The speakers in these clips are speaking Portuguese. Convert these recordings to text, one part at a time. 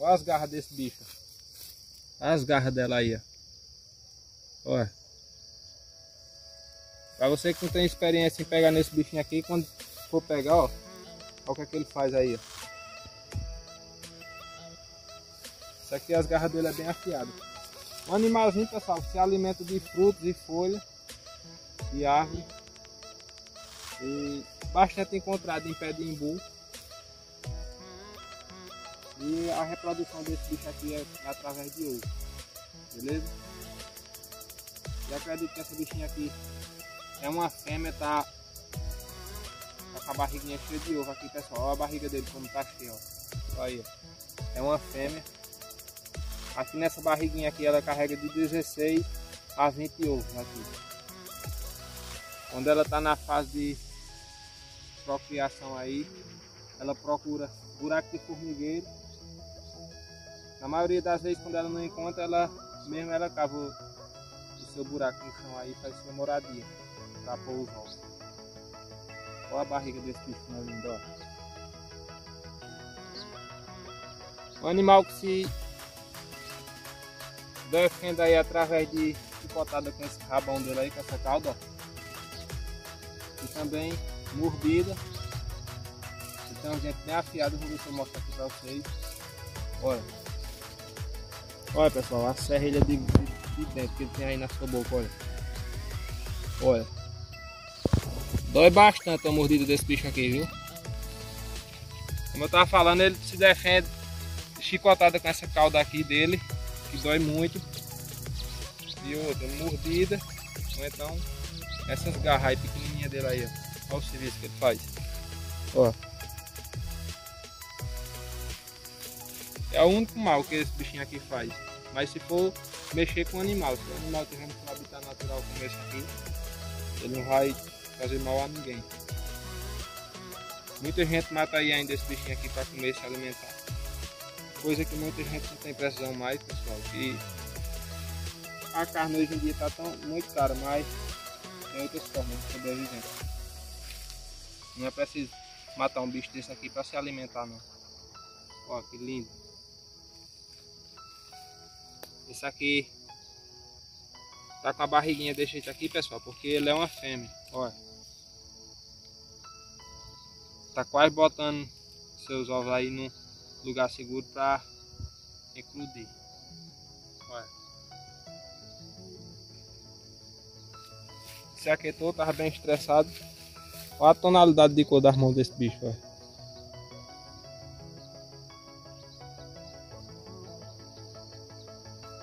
Olha as garras desse bicho. Olha as garras dela aí, ó. Olha. Pra você que não tem experiência em pegar nesse bichinho aqui, quando for pegar, ó. Olha o que é que ele faz aí, ó. Isso aqui as garras dele é bem afiadas. Um animalzinho, pessoal, que se alimenta de frutos e folhas de árvore. E bastante encontrado em pé de imbu. E a reprodução desse bicho aqui é, é através de ovo. Beleza? E acredito que essa bichinha aqui é uma fêmea, tá, tá com a barriguinha cheia de ovo aqui, pessoal. Olha a barriga dele como tá cheia, ó. Olha aí. É uma fêmea. Aqui nessa barriguinha aqui ela carrega de 16 a 20 ovos aqui. Quando ela tá na fase de procriação aí, ela procura buraco de formigueiro na maioria das vezes quando ela não encontra, ela mesmo ela cava o seu buraco no chão aí faz sua moradia para pôr os ovos. Olha a barriga desse bicho lindo, ó. Um animal que se defende aí através de picotada com esse rabão dele aí, com essa cauda. E também mordida. Então, gente, bem afiado, vou ver se eu mostro aqui pra vocês. Olha. Olha pessoal, a serrilha de, de, de dentro que ele tem aí na sua boca, olha. Olha. Dói bastante a mordida desse bicho aqui, viu? Como eu tava falando, ele se defende chicotada com essa cauda aqui dele, que dói muito. E outra, mordida. Ou então, essas garras aí pequenininhas dele aí, ó. Olha o serviço que ele faz. Ó. É o único mal que esse bichinho aqui faz. Mas se for mexer com o animal, se o animal tiver um habitat natural como esse aqui, ele não vai fazer mal a ninguém. Muita gente mata aí ainda esse bichinho aqui para comer e se alimentar. Coisa que muita gente não tem precisão mais, pessoal. Que a carne hoje em dia está tão muito cara, mas tem outras formas de sobreviver. Não é preciso matar um bicho desse aqui para se alimentar não. Ó, que lindo. Esse aqui tá com a barriguinha desse jeito aqui, pessoal, porque ele é uma fêmea, olha. Tá quase botando seus ovos aí no lugar seguro para eclodir. Olha. Se aquietou, tava bem estressado. Olha a tonalidade de cor das mãos desse bicho, olha.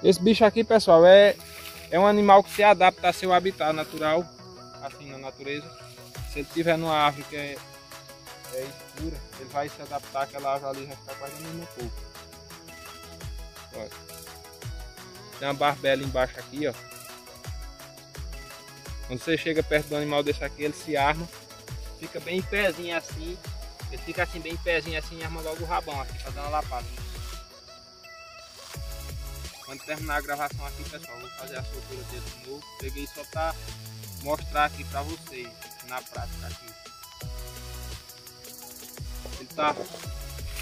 Esse bicho aqui, pessoal, é, é um animal que se adapta a seu habitat natural, assim na natureza. Se ele estiver numa árvore que é, é escura, ele vai se adaptar, aquela árvore ali vai ficar quase no mesmo pouco. Tem uma barbela embaixo aqui, ó. Quando você chega perto do animal desse aqui, ele se arma, fica bem em pezinho assim. Ele fica assim, bem em pezinho assim, e arma logo o rabão aqui, fazendo a lapada. Quando terminar a gravação aqui, pessoal, vou fazer a soltura dele de novo. Peguei só para mostrar aqui para vocês, na prática aqui. Ele tá,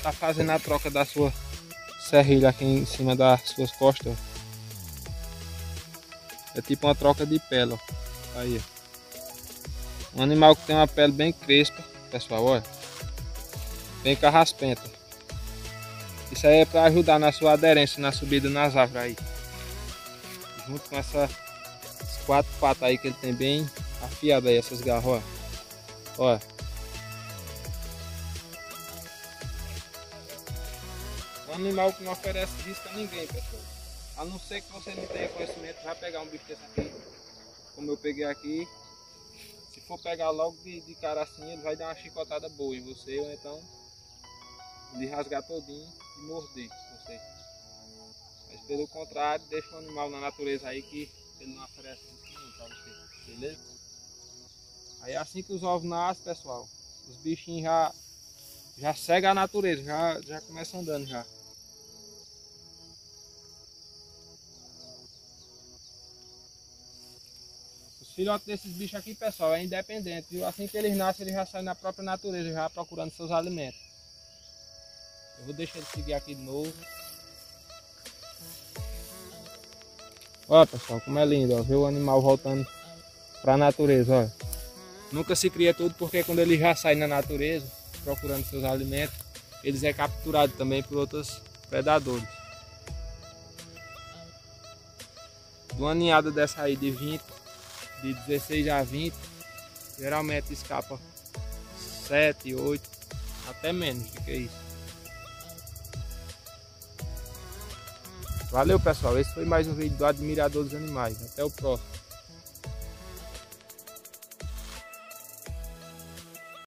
tá fazendo a troca da sua serrilha aqui em cima das suas costas. É tipo uma troca de pele, ó. Aí, ó. Um animal que tem uma pele bem crespa, pessoal, olha. Bem carraspenta. Isso aí é para ajudar na sua aderência na subida nas árvores aí. Junto com essas quatro patas aí que ele tem bem afiado aí, essas garras, ó. Ó. Um animal que não oferece risco a ninguém, pessoal. A não ser que você não tenha conhecimento, vai pegar um bicho desse aqui, como eu peguei aqui. Se for pegar logo de, de cara assim, ele vai dar uma chicotada boa em você, ou então de rasgar todinho morder você. Mas pelo contrário, deixa o animal na natureza aí que ele não oferece você, beleza? Aí é assim que os ovos nascem, pessoal, os bichinhos já, já seguem a natureza, já, já começam andando já. Os filhotes desses bichos aqui, pessoal, é independente, viu? Assim que eles nascem, eles já saem na própria natureza, já procurando seus alimentos. Eu vou deixar ele seguir aqui de novo. Olha pessoal, como é lindo, ó, ver o animal voltando para a natureza, olha. Nunca se cria tudo porque quando ele já sai na natureza, procurando seus alimentos, eles é capturado também por outros predadores. De uma ninhada dessa aí de 20, de 16 a 20, geralmente escapa 7, 8, até menos do que isso. Valeu pessoal, esse foi mais um vídeo do Admirador dos Animais. Até o próximo.